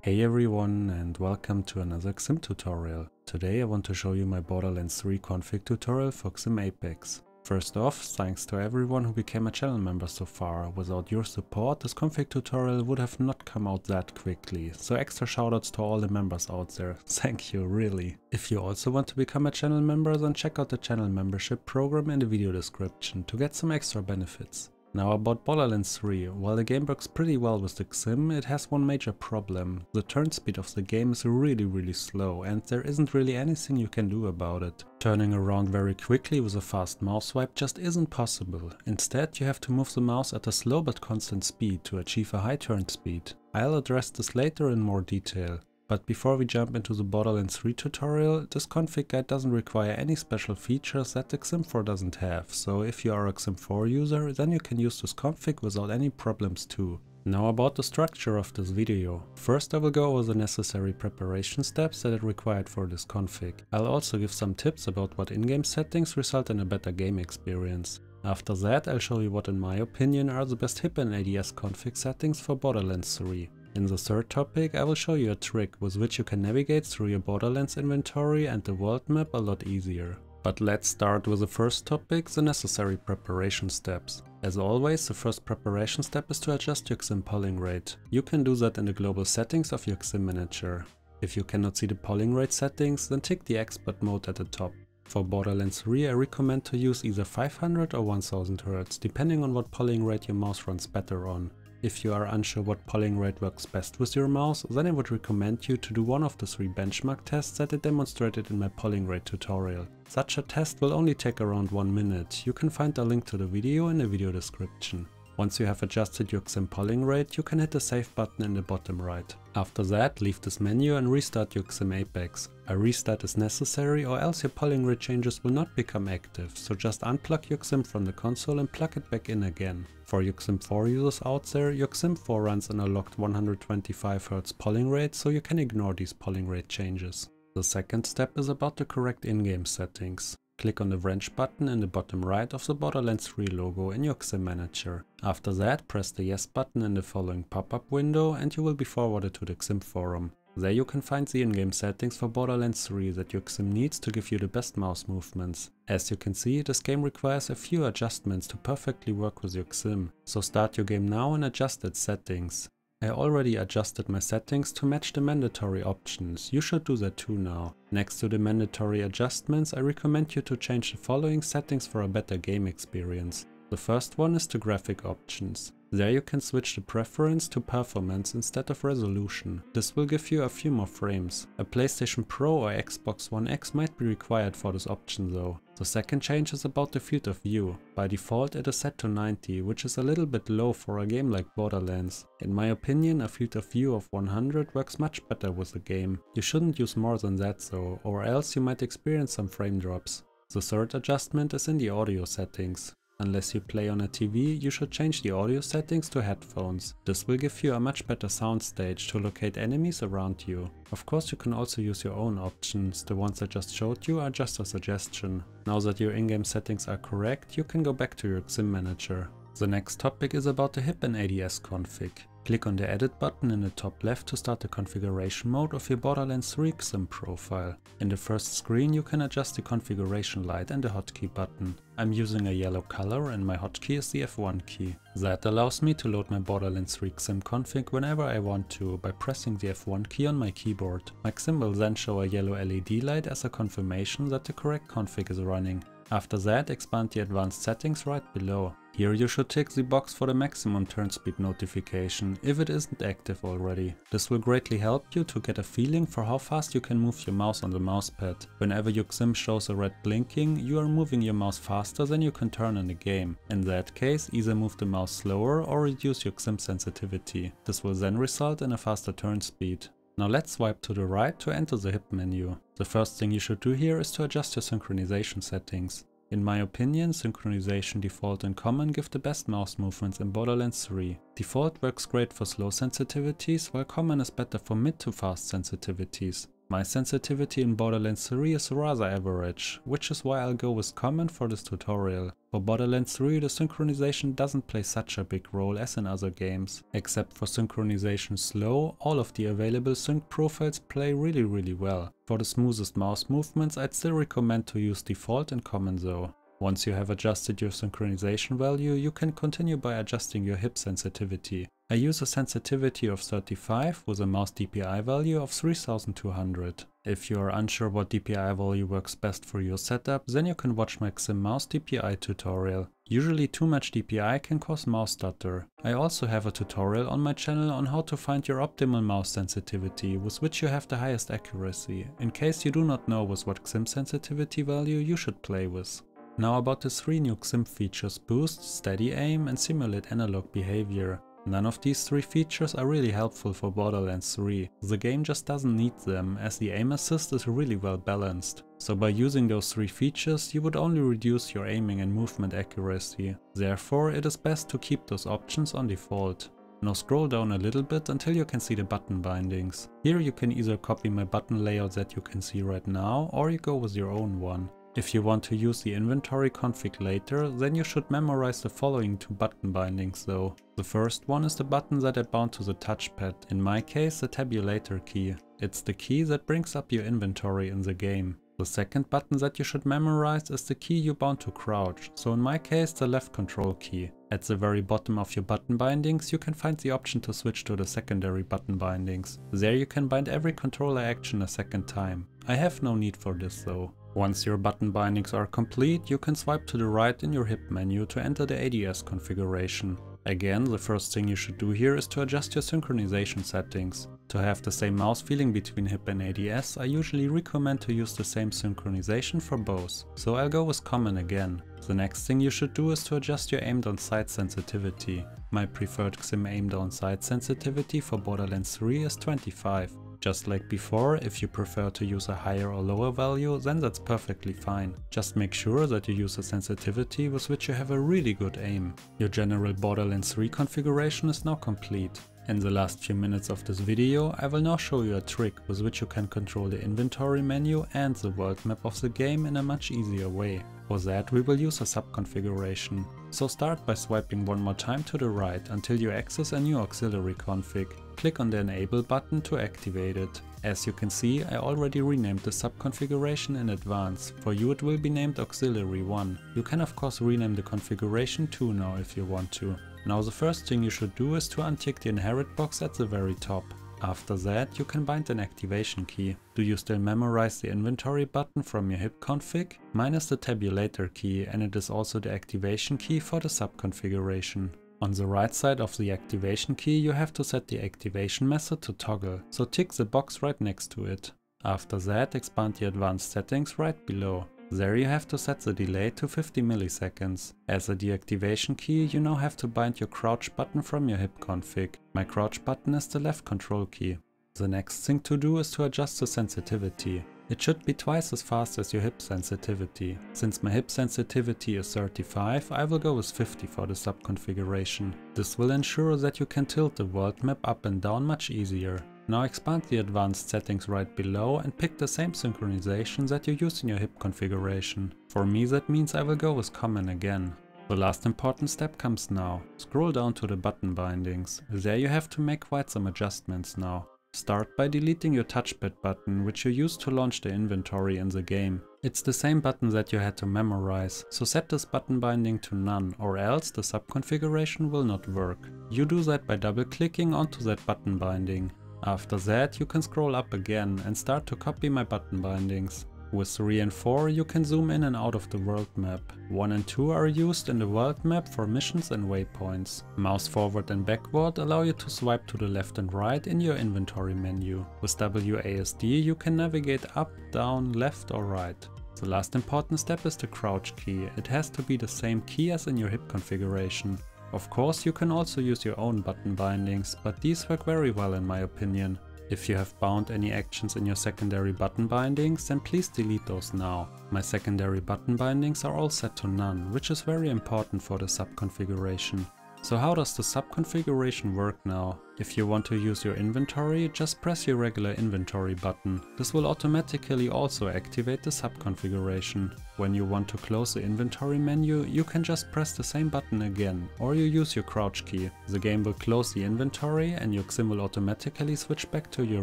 Hey everyone and welcome to another XIM tutorial. Today I want to show you my Borderlands 3 config tutorial for XIM Apex. First off, thanks to everyone who became a channel member so far. Without your support, this config tutorial would have not come out that quickly. So extra shoutouts to all the members out there. Thank you, really. If you also want to become a channel member, then check out the channel membership program in the video description to get some extra benefits. Now about Borderlands 3, while the game works pretty well with the XIM, it has one major problem. The turn speed of the game is really really slow and there isn't really anything you can do about it. Turning around very quickly with a fast mouse swipe just isn't possible. Instead you have to move the mouse at a slow but constant speed to achieve a high turn speed. I'll address this later in more detail. But before we jump into the Borderlands 3 tutorial, this config guide doesn't require any special features that the XIM4 doesn't have, so if you are a XIM4 user, then you can use this config without any problems too. Now about the structure of this video. First I will go over the necessary preparation steps that are required for this config. I'll also give some tips about what in-game settings result in a better game experience. After that I'll show you what in my opinion are the best HIP and ADS config settings for Borderlands 3. In the third topic I will show you a trick with which you can navigate through your Borderlands inventory and the world map a lot easier. But let's start with the first topic, the necessary preparation steps. As always, the first preparation step is to adjust your XIM polling rate. You can do that in the global settings of your XIM manager. If you cannot see the polling rate settings, then tick the expert mode at the top. For Borderlands 3 I recommend to use either 500 or 1000 Hz, depending on what polling rate your mouse runs better on. If you are unsure what polling rate works best with your mouse, then I would recommend you to do one of the three benchmark tests that I demonstrated in my polling rate tutorial. Such a test will only take around one minute, you can find a link to the video in the video description. Once you have adjusted your XIM polling rate, you can hit the save button in the bottom right. After that, leave this menu and restart your XIM Apex. A restart is necessary or else your polling rate changes will not become active, so just unplug your XIM from the console and plug it back in again. For your XIM4 users out there, your XIM4 runs on a locked 125Hz polling rate, so you can ignore these polling rate changes. The second step is about the correct in-game settings. Click on the wrench button in the bottom right of the Borderlands 3 logo in your XIM manager. After that, press the yes button in the following pop-up window and you will be forwarded to the XIM forum. There you can find the in-game settings for Borderlands 3 that your XIM needs to give you the best mouse movements. As you can see, this game requires a few adjustments to perfectly work with your XIM, so start your game now and adjust its settings. I already adjusted my settings to match the mandatory options, you should do that too now. Next to the mandatory adjustments I recommend you to change the following settings for a better game experience. The first one is the graphic options. There you can switch the preference to performance instead of resolution. This will give you a few more frames. A PlayStation Pro or Xbox One X might be required for this option though. The second change is about the field of view. By default it is set to 90, which is a little bit low for a game like Borderlands. In my opinion a field of view of 100 works much better with the game. You shouldn't use more than that though, or else you might experience some frame drops. The third adjustment is in the audio settings. Unless you play on a TV, you should change the audio settings to headphones. This will give you a much better soundstage to locate enemies around you. Of course you can also use your own options, the ones I just showed you are just a suggestion. Now that your in-game settings are correct, you can go back to your XIM manager. The next topic is about the HIP and ADS config. Click on the edit button in the top left to start the configuration mode of your Borderlands 3 XIM profile. In the first screen you can adjust the configuration light and the hotkey button. I'm using a yellow color and my hotkey is the F1 key. That allows me to load my Borderlands 3 XIM config whenever I want to by pressing the F1 key on my keyboard. My XIM will then show a yellow LED light as a confirmation that the correct config is running. After that expand the advanced settings right below. Here you should tick the box for the maximum turn speed notification if it isn't active already. This will greatly help you to get a feeling for how fast you can move your mouse on the mousepad. Whenever your XIM shows a red blinking, you are moving your mouse faster than you can turn in the game. In that case, either move the mouse slower or reduce your XIM sensitivity. This will then result in a faster turn speed. Now let's swipe to the right to enter the HIP menu. The first thing you should do here is to adjust your synchronization settings. In my opinion, synchronization default and common give the best mouse movements in Borderlands 3. Default works great for slow sensitivities, while common is better for mid to fast sensitivities. My sensitivity in Borderlands 3 is rather average, which is why I'll go with common for this tutorial. For Borderlands 3 the synchronization doesn't play such a big role as in other games. Except for synchronization slow, all of the available sync profiles play really really well. For the smoothest mouse movements I'd still recommend to use default and common though. Once you have adjusted your synchronization value, you can continue by adjusting your hip sensitivity. I use a sensitivity of 35 with a mouse DPI value of 3200. If you are unsure what DPI value works best for your setup, then you can watch my XIM mouse DPI tutorial. Usually too much DPI can cause mouse stutter. I also have a tutorial on my channel on how to find your optimal mouse sensitivity with which you have the highest accuracy, in case you do not know with what XIM sensitivity value you should play with. Now about the three new XIM features boost, steady aim and simulate analog behavior. None of these three features are really helpful for Borderlands 3, the game just doesn't need them as the aim assist is really well balanced. So by using those three features you would only reduce your aiming and movement accuracy, therefore it is best to keep those options on default. Now scroll down a little bit until you can see the button bindings. Here you can either copy my button layout that you can see right now or you go with your own one. If you want to use the inventory config later, then you should memorize the following two button bindings though. The first one is the button that I bound to the touchpad, in my case the tabulator key. It's the key that brings up your inventory in the game. The second button that you should memorize is the key you bound to crouch, so in my case the left control key. At the very bottom of your button bindings you can find the option to switch to the secondary button bindings. There you can bind every controller action a second time. I have no need for this though. Once your button bindings are complete, you can swipe to the right in your hip menu to enter the ADS configuration. Again, the first thing you should do here is to adjust your synchronization settings. To have the same mouse feeling between hip and ADS, I usually recommend to use the same synchronization for both, so I'll go with common again. The next thing you should do is to adjust your aim down sight sensitivity. My preferred XIM aim down sight sensitivity for Borderlands 3 is 25. Just like before, if you prefer to use a higher or lower value, then that's perfectly fine. Just make sure that you use a sensitivity with which you have a really good aim. Your general Borderlands 3 configuration is now complete. In the last few minutes of this video, I will now show you a trick with which you can control the inventory menu and the world map of the game in a much easier way. For that we will use a sub-configuration. So start by swiping one more time to the right until you access a new auxiliary config. Click on the enable button to activate it. As you can see I already renamed the sub-configuration in advance. For you it will be named auxiliary 1. You can of course rename the configuration 2 now if you want to. Now the first thing you should do is to untick the inherit box at the very top. After that you can bind an activation key. Do you still memorize the inventory button from your hip config? Mine is the tabulator key and it is also the activation key for the sub configuration. On the right side of the activation key you have to set the activation method to toggle, so tick the box right next to it. After that expand the advanced settings right below. There you have to set the delay to 50 milliseconds. As a deactivation key you now have to bind your crouch button from your hip config. My crouch button is the left control key. The next thing to do is to adjust the sensitivity. It should be twice as fast as your hip sensitivity. Since my hip sensitivity is 35, I will go with 50 for the sub configuration. This will ensure that you can tilt the world map up and down much easier. Now expand the advanced settings right below and pick the same synchronization that you use in your hip configuration. For me that means I will go with common again. The last important step comes now. Scroll down to the button bindings. There you have to make quite some adjustments now. Start by deleting your touchpad button, which you used to launch the inventory in the game. It's the same button that you had to memorize, so set this button binding to none or else the sub configuration will not work. You do that by double clicking onto that button binding. After that you can scroll up again and start to copy my button bindings. With 3 and 4 you can zoom in and out of the world map. 1 and 2 are used in the world map for missions and waypoints. Mouse forward and backward allow you to swipe to the left and right in your inventory menu. With WASD you can navigate up, down, left or right. The last important step is the crouch key. It has to be the same key as in your hip configuration. Of course you can also use your own button bindings, but these work very well in my opinion. If you have bound any actions in your secondary button bindings, then please delete those now. My secondary button bindings are all set to none, which is very important for the sub configuration. So how does the sub configuration work now? If you want to use your inventory, just press your regular inventory button. This will automatically also activate the sub configuration. When you want to close the inventory menu, you can just press the same button again, or you use your crouch key. The game will close the inventory and your XIM will automatically switch back to your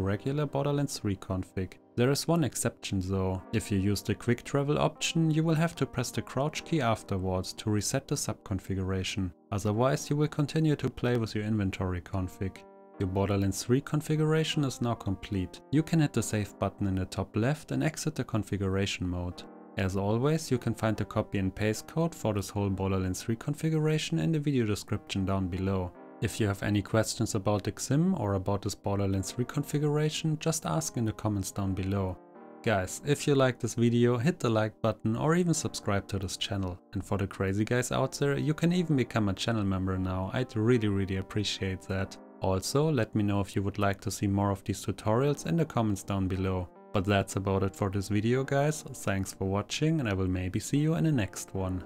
regular Borderlands 3 config. There is one exception though. If you use the quick travel option, you will have to press the crouch key afterwards to reset the sub configuration. Otherwise you will continue to play with your inventory config. Your Borderlands 3 configuration is now complete. You can hit the save button in the top left and exit the configuration mode. As always, you can find the copy and paste code for this whole Borderlands 3 configuration in the video description down below. If you have any questions about the XIM or about this Borderlands 3 configuration, just ask in the comments down below. Guys, if you like this video, hit the like button or even subscribe to this channel. And for the crazy guys out there, you can even become a channel member now, I'd really really appreciate that. Also, let me know if you would like to see more of these tutorials in the comments down below. But that's about it for this video guys, thanks for watching and I will maybe see you in the next one.